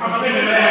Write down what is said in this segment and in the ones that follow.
Peanut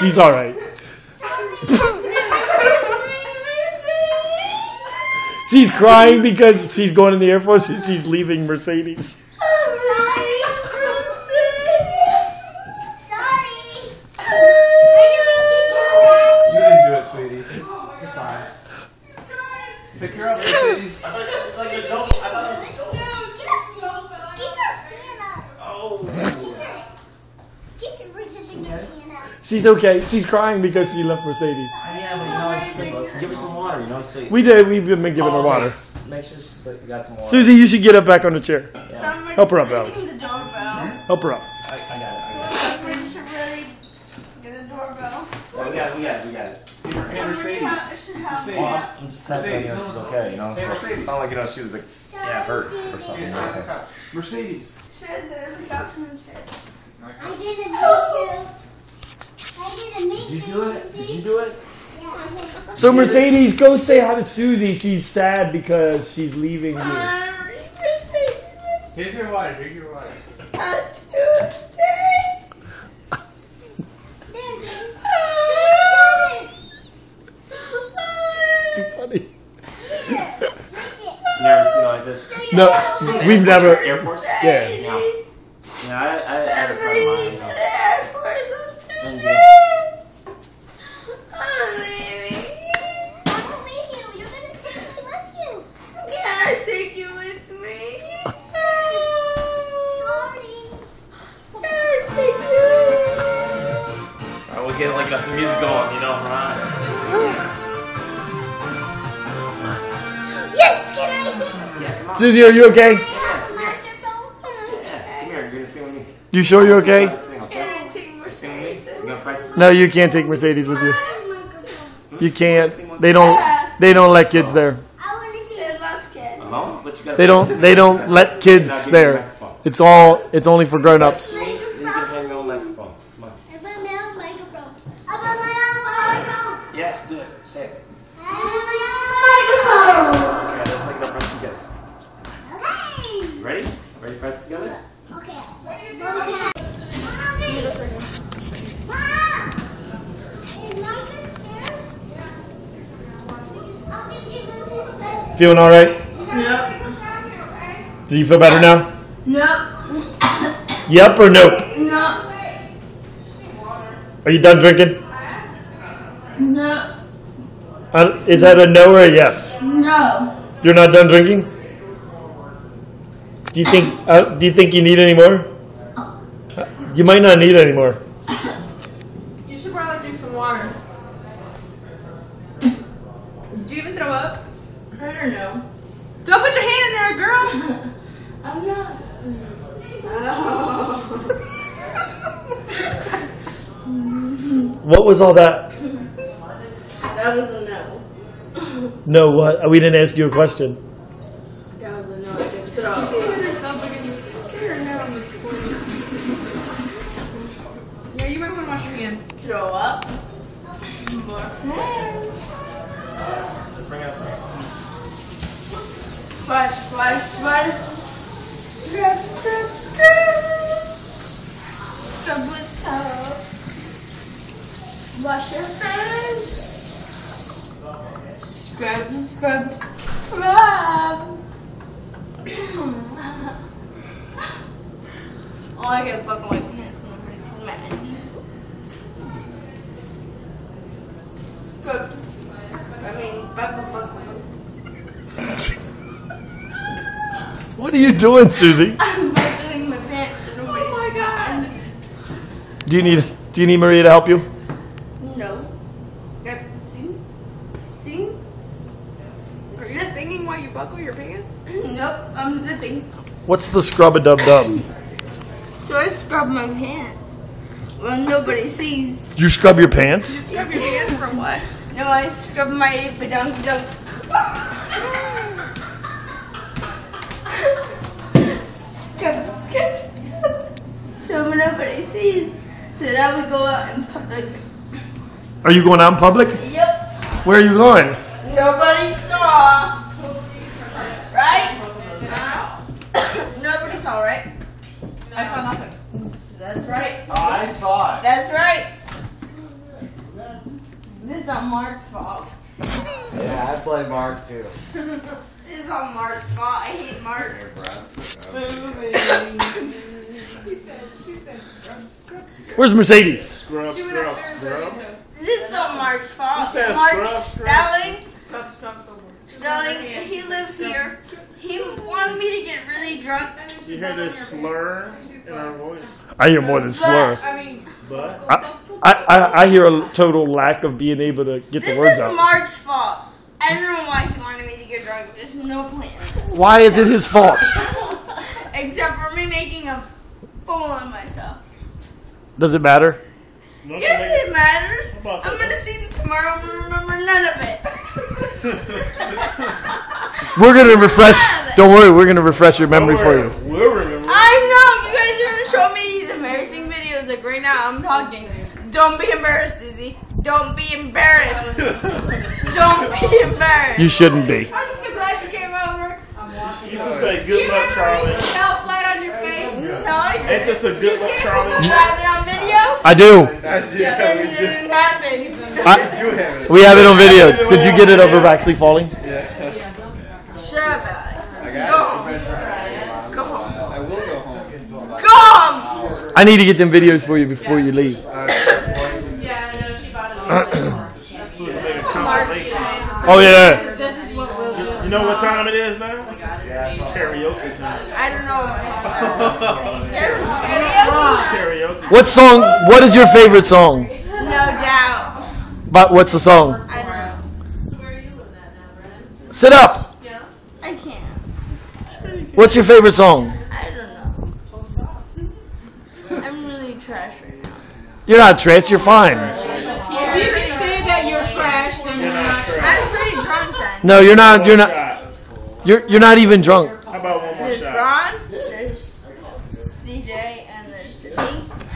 She's all right. She's crying because she's going in the Air Force and she's leaving Mercedes. You didn't do it, sweetie. You're fine. Pick her up, Mercedes. She's okay. She's crying because she left Mercedes. Oh, yeah, but you know, it's just like, give her some water, you know? So, We did. We've been giving her oh, water. Make sure she's like, got some water. Suzy, you should get up back on the chair. Summer Help her up, ringing Alex. The doorbell. Help her up. I, I got it. I Summer should really get the doorbell. Yeah, we got it. We got it. We got it. Hey, Summer should Mercedes. have, should have Mercedes. Well, I'm, I'm just happy that you know Mercedes. she's okay, you know? Hey, So, Mercedes. it's not like, you know, she was like, yeah, hurt or something. you know? Mercedes. She has a reduction in shape. I did a me too. I did a me Did you do it? Did you do it? Yeah, I did. So Mercedes, go say hi to Suzy. She's sad because she's leaving you. Here's your water. Drink your water. A Tuesday. There, there. Too funny. Here, drink it. You never seen like this? No, we've never. Air Force? Yeah. Yeah. Yeah, I, I, I had a friend of mine, Suzy, are you okay? Have a microphone? Yeah, come here. You're gonna sing with me. You sure you're okay? Sing, okay? Can I take You sing with me? Mercedes? You gonna practice? No, you can't take Mercedes with you. You can't. They don't. They don't let kids there. I want to They sing. love kids. Alone? But you gotta They don't. They don't let kids there. It's all. It's only for grown-ups. You can have your own microphone. Come on. I want my own microphone. I want my own microphone. Yes, do it. Say it. I want my own microphone. Okay, let's like it practice together. Okay. Ready? Ready to practice together? Okay. Okay. Mom! Is Martha there? I'll just give him his bed. Feeling all right? No. Do you feel better now? No. Yep or nope? No. Are you done drinking? No. Uh, is that a no or a yes? No. You're not done drinking. Do you think? Uh, do you think you need any more? You might not need any more. You should probably drink some water. Did you even throw up? I don't know. Don't put your hand in there, girl. I'm not. What was all that? That was a no. No, what? We didn't ask you a question. That was a no. I said throw. Yeah, you might want to wash your hands. Throw up. Let's bring it upstairs. Splash, splash, splash. Scrub, scrub, scrub. Scrub with soap. Wash your hands. Scrub, scrub, scrub. oh, I gotta buckle my pants when nobody sees my undies. Scrub, I mean, buckle, buckle. What are you doing, Suzy? I'm buckling my pants and oh my god. Do you need? Do you need Maria to help you? No. Yep, see? See? Are you singing while you buckle your pants? Nope, I'm zipping. What's the scrub a dub dub? So I scrub my pants. Well, nobody sees. You scrub your pants? You scrub your pants for what? No, I scrub my badunk dunk. Scrub, scrub, scrub. So nobody sees. So now we go out in public. Are you going out in public? Yep. Where are you going? Nobody saw. Right? Nobody saw, right? I saw nothing. That's right. I saw it. That's right. This is not Mark's fault. Yeah, I play Mark too. This is not Mark's fault. I hate Mark. Where's Mercedes? Scrub, You went scrub, upstairs scrub. already, This is not Mark's fault. Who said Mark scrub, scrub? Stelling, Scrub, scrub, scrub. Stelling, he lives here. He wanted me to get really drunk. You hear this slur in our voice? I hear more than slur. I mean, But I, I, I, I hear a total lack of being able to get the words out. This words is out. Mark's fault. I don't know why he wanted me to get drunk. There's no plan. Why is it his fault? Except for me making a fool of myself. Does it matter? don't Yes, you it matters. I'm gonna see this tomorrow and remember none of it. We're gonna refresh. Don't worry, we're gonna refresh your memory for you. We'll remember. I know you guys are gonna show me these embarrassing videos. Like right now, I'm talking. Don't be embarrassed, Suzy. Don't be embarrassed. Don't be embarrassed. You shouldn't be. I'm just so glad you came over. You should say good luck, Charlie. Fell flat on your face. No, I Ain't didn't. this a good luck, Charlie? You have it on video? I do. Then it didn't happen. I, You have it. we have it on video. Did you get it of her actually falling? Shut up, Alex. I Go got home. it. Try. Go home. I will go home. Go home. I need to get them videos for you before you leave. Yeah, I know she bought it. So we make a compilation. Oh yeah. This is what we'll do. You know what time it is now? It's karaoke time. I don't know what my phone does. Yes, Karaoke. What song? What is your favorite song? No doubt. But what's the song? I don't know. Sit up. Yeah. I can't. What's your favorite song? I don't know. I'm really trash right now. You're not trash. You're fine. If you can say that you're trash, then you're not trash. I'm pretty drunk then. No, you're not. You're not. You're you're not even drunk. How about one more shot? Ron, there's CJ, and there's Denise,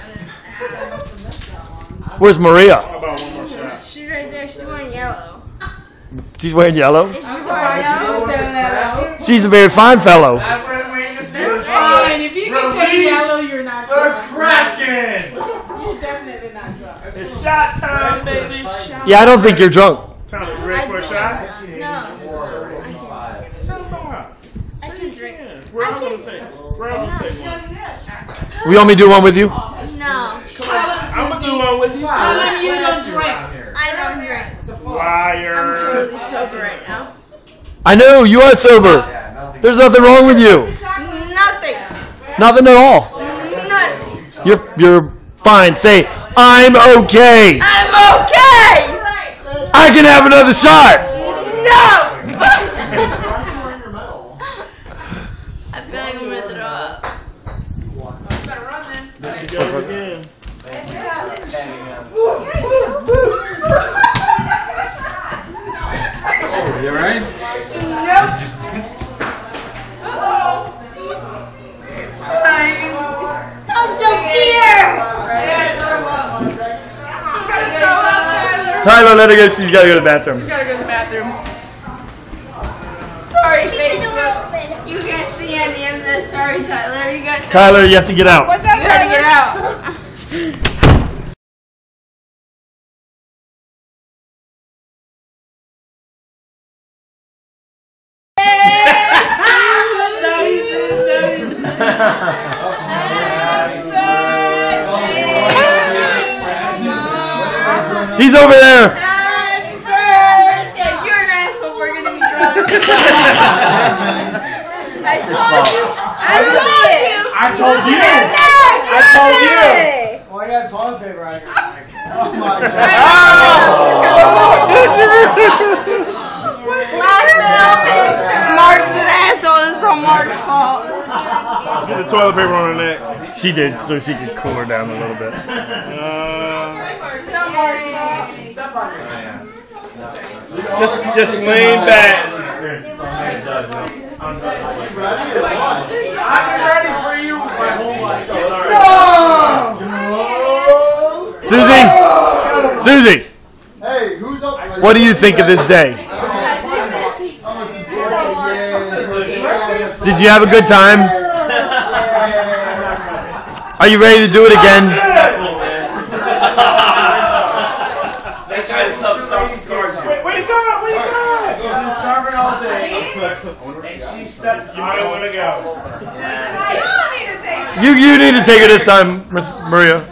and Where's Maria? How about one more shot? she's right there. She's wearing yellow. She's wearing yellow. Is she wearing yellow? She's a very fine fellow. That's Fine, if you can say yellow, you're not drunk. Kraken! You're definitely not drunk. It's shot time, baby. Shot. Yeah, I don't think you're drunk. Time to ready for a shot? No, I can't. I can drink. Where I'm gonna take? Where I'm gonna take one? We want me to do one with you? No, I'm do one with you. Tell them you don't drink. I don't one drink. I'm Liar. totally sober right now. I know you are sober. There's nothing wrong with you. Nothing. Nothing at all. Nothing. You're you're fine. Say I'm okay. I'm okay. I can have another shot. No. Tyler, let her go. She's got to go to the bathroom. She's Gotta go to the bathroom. Sorry, Keep the door Facebook. You can't see any of this. Sorry, Tyler. You got. Tyler, you have to get out. Watch out, You gotta get out. He's over there. Happy birthday! You're an asshole. We're gonna be drunk. I told you. I told you. I told you. I told you. Oh, I got toilet paper. I, oh my god. Mark's an asshole. This is all Mark's fault. Get the toilet paper on her neck. She did so she could cool her down a little bit. Uh, just, just lean back. I've been ready for you my whole life. Suzy, Suzy, Hey, who's up? what do you think of this day? Did you have a good time? Are you ready to do it again? That kind of stuff starts scars you. Wake up! Wake up! She's been starving all day. And she stepped. I don't want to go. You you need to take it this time, Miss Maria.